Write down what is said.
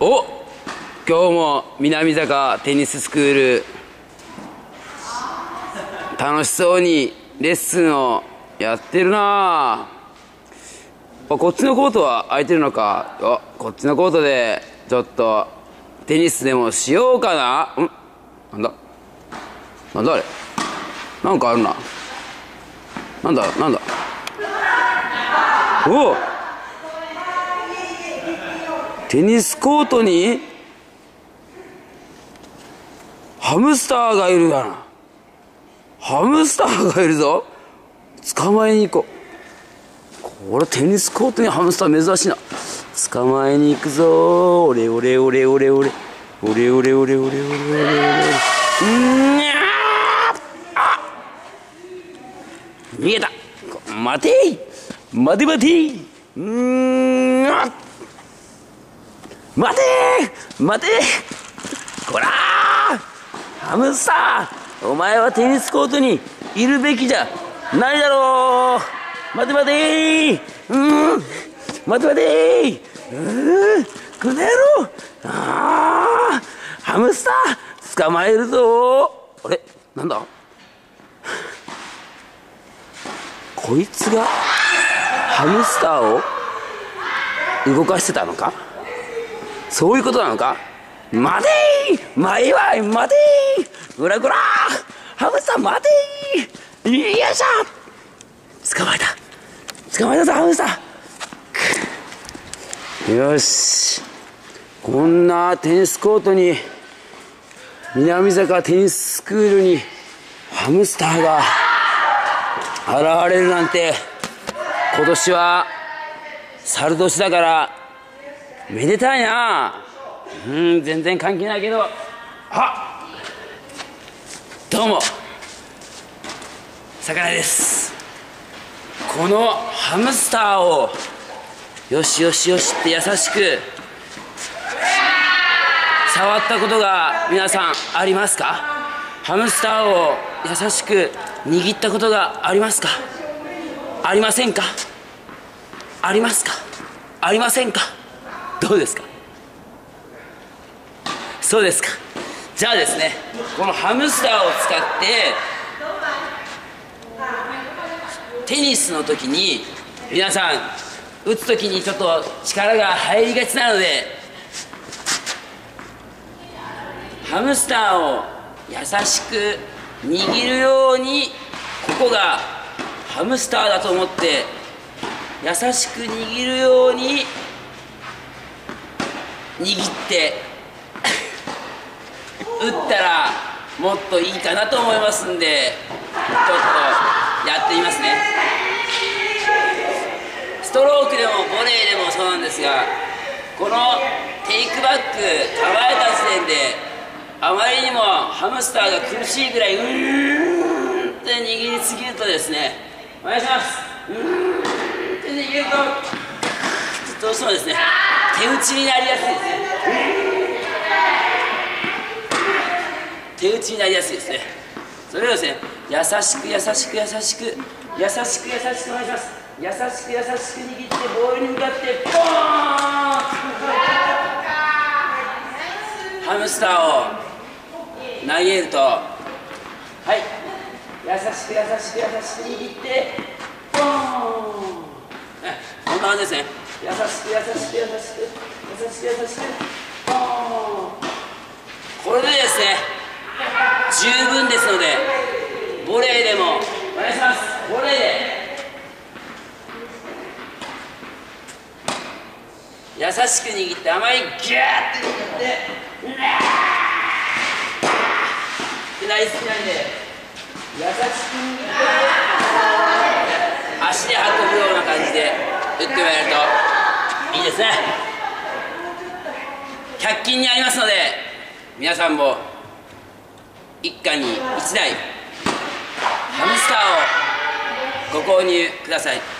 お今日も南坂テニススクール。楽しそうにレッスンをやってるな。こっちのコートは空いてるのか。あこっちのコートでちょっとテニスでもしようかな。んなんだ？なんだあれ？なんかあるな。なんだ？なんだ？お！テニスコートにハムスターがいるやなハムスターがいるぞ。捕まえに行こう。これテニスコートにハムスター珍しいな。捕まえに行くぞ。オレオレオレオレオレオレオレオレオレオレオレオレうん。にゃあ逃げた。待て。待て待て。うん。待て待てこらハムスターお前はテニスコートにいるべきじゃないだろう。待て待てうん待て待てうんこの野郎。ああハムスター捕まえるぞ。あれなんだ？こいつがハムスターを動かしてたのか？そういうことなのか？待てー前は待てーぐらぐら！ハムスター待てーよいしょ！捕まえた。捕まえたぞハムスター。よし。こんなテニスコートに南坂テニススクールにハムスターが現れるなんて今年は猿年だからめでたいな。うん全然関係ないけど。あどうも。魚です。このハムスターをよしよしよしって優しく触ったことが皆さんありますか？ハムスターを優しく握ったことがありますか？ありませんか？ありますか？ありませんか？どうですか？そうですか。じゃあですねこのハムスターを使ってテニスの時に皆さん打つ時にちょっと力が入りがちなのでハムスターを優しく握るようにここがハムスターだと思って優しく握るように握って打ったらもっといいかなと思いますんでちょっとやってみますね。ストロークでもボレーでもそうなんですがこのテイクバック構えた時点であまりにもハムスターが苦しいぐらいうーんって握りすぎるとですねお願いします。うーんって握るとどうしてもですね手打ちになりやすいですね。手打ちになりやすいですね。それをですね優しく優しく優しく優しく優しくお願いします。優しく優しく握ってボールに向かってポーン。ハムスターを投げると。はい。優しく優しく優しく握ってポーン。こんな感じですね。優しく優しく優しく優しく。優しくこれでですね十分ですのでボレーでも。お願いします。ボレーで。優しく握ってあまりギューッて握って。うわってなりすぎないで。優しく握って。足で運ぶような感じで。打ってもらえるといいですね。100均にありますので皆さんも一家に1台ハムスターをご購入ください。